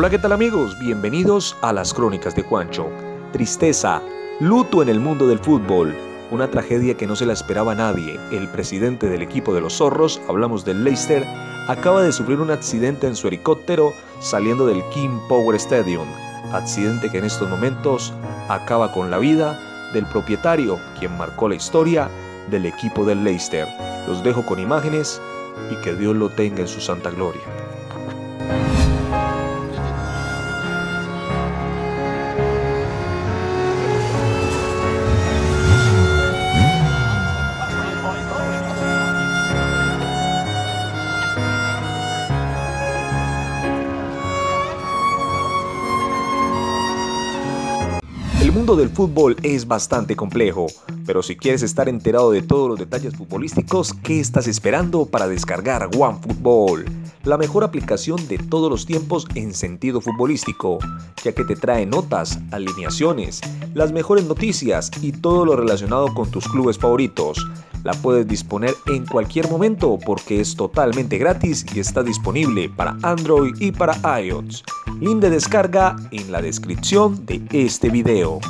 Hola, ¿qué tal amigos? Bienvenidos a las Crónicas de Juancho. Tristeza, luto en el mundo del fútbol, una tragedia que no se la esperaba nadie. El presidente del equipo de los zorros, hablamos del Leicester, acaba de sufrir un accidente en su helicóptero saliendo del King Power Stadium. Accidente que en estos momentos acaba con la vida del propietario, quien marcó la historia del equipo del Leicester. Los dejo con imágenes y que Dios lo tenga en su santa gloria. El mundo del fútbol es bastante complejo, pero si quieres estar enterado de todos los detalles futbolísticos, ¿qué estás esperando para descargar OneFootball? La mejor aplicación de todos los tiempos en sentido futbolístico, ya que te trae notas, alineaciones, las mejores noticias y todo lo relacionado con tus clubes favoritos. La puedes disponer en cualquier momento porque es totalmente gratis y está disponible para Android y para iOS. Link de descarga en la descripción de este video.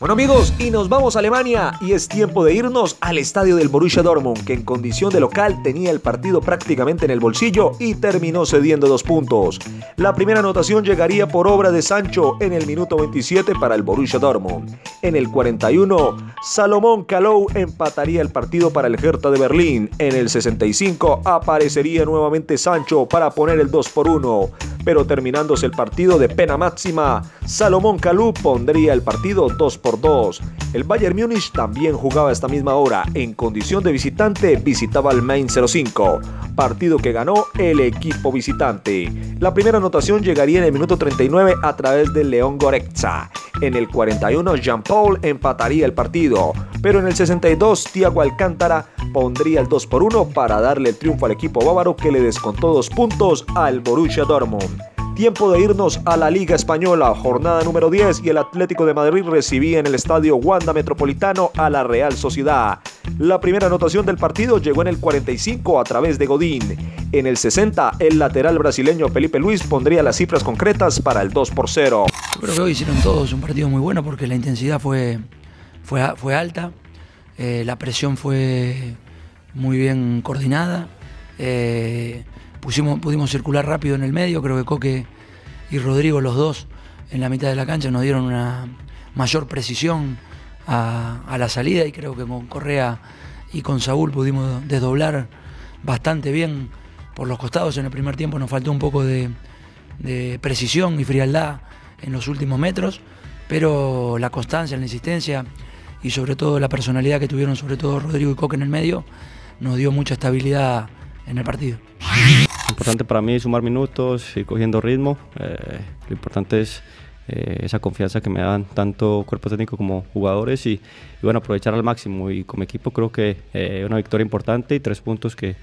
Bueno amigos, y nos vamos a Alemania y es tiempo de irnos al estadio del Borussia Dortmund, que en condición de local tenía el partido prácticamente en el bolsillo y terminó cediendo dos puntos. La primera anotación llegaría por obra de Sancho en el minuto 27 para el Borussia Dortmund. En el 41, Salomón Kalou empataría el partido para el Hertha de Berlín. En el 65 aparecería nuevamente Sancho para poner el 2 por 1 pero terminándose el partido de pena máxima, Salomón Kalou pondría el partido 2 por 2. El Bayern Múnich también jugaba esta misma hora, en condición de visitante visitaba al Main 05, partido que ganó el equipo visitante. La primera anotación llegaría en el minuto 39 a través de León Goretzka. En el 41 Jean-Paul empataría el partido, pero en el 62 Thiago Alcántara pondría el 2 por 1 para darle el triunfo al equipo bávaro que le descontó dos puntos al Borussia Dortmund. Tiempo de irnos a la Liga Española, jornada número 10 y el Atlético de Madrid recibía en el estadio Wanda Metropolitano a la Real Sociedad. La primera anotación del partido llegó en el 45 a través de Godín. En el 60, el lateral brasileño Felipe Luis pondría las cifras concretas para el 2 por 0. creo que hoy hicieron todos un partido muy bueno porque la intensidad fue, fue, fue alta, eh, la presión fue muy bien coordinada. Eh, pusimos, pudimos circular rápido en el medio, creo que Coque y Rodrigo, los dos, en la mitad de la cancha, nos dieron una mayor precisión a, la salida y creo que con Correa y con Saúl pudimos desdoblar bastante bien por los costados en el primer tiempo, nos faltó un poco de, precisión y frialdad en los últimos metros, pero la constancia, la insistencia y sobre todo la personalidad que tuvieron sobre todo Rodrigo y Coque en el medio nos dio mucha estabilidad en el partido. Importante para mí sumar minutos, ir cogiendo ritmo. Eh, lo importante es eh, esa confianza que me dan tanto cuerpo técnico como jugadores y, bueno, aprovechar al máximo. Y como equipo creo que eh, una victoria importante y tres puntos que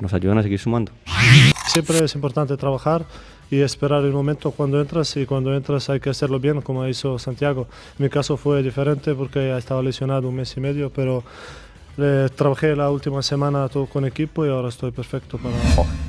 nos ayudan a seguir sumando. Siempre es importante trabajar y esperar el momento cuando entras y cuando entras hay que hacerlo bien como hizo Santiago. En mi caso fue diferente porque estaba lesionado un mes y medio, pero trabajé la última semana todo con equipo y ahora estoy perfecto para...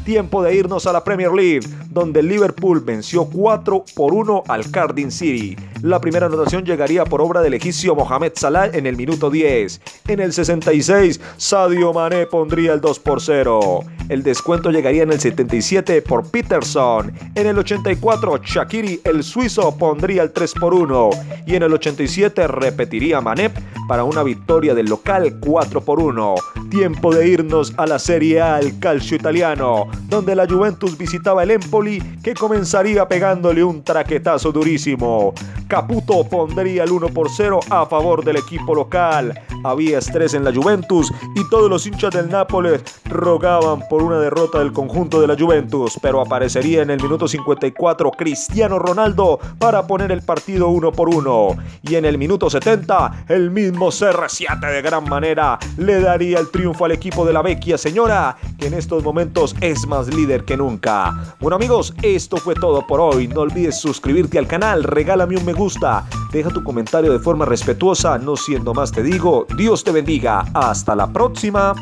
Tiempo de irnos a la Premier League, donde Liverpool venció 4 por 1 al Cardiff City. La primera anotación llegaría por obra del egipcio Mohamed Salah en el minuto 10. En el 66, Sadio Mané pondría el 2 por 0. El descuento llegaría en el 77 por Peterson. En el 84, Shakiri, el suizo, pondría el 3 por 1. Y en el 87 repetiría Mané para una victoria del local 4 por 1. Tiempo de irnos a la Serie A, calcio italiano, donde la Juventus visitaba el Empoli, que comenzaría pegándole un traquetazo durísimo. Caputo pondría el 1 por 0 a favor del equipo local. Había estrés en la Juventus y todos los hinchas del Nápoles rogaban por una derrota del conjunto de la Juventus, pero aparecería en el minuto 54 Cristiano Ronaldo para poner el partido 1 por 1. Y en el minuto 70, el mismo CR7 de gran manera le daría el triunfo al equipo de la vecchia señora, que en estos momentos es más líder que nunca. Bueno amigos, esto fue todo por hoy. No olvides suscribirte al canal, regálame un me gusta, deja tu comentario de forma respetuosa, no siendo más te digo, Dios te bendiga. Hasta la próxima.